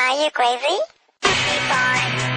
Are you crazy?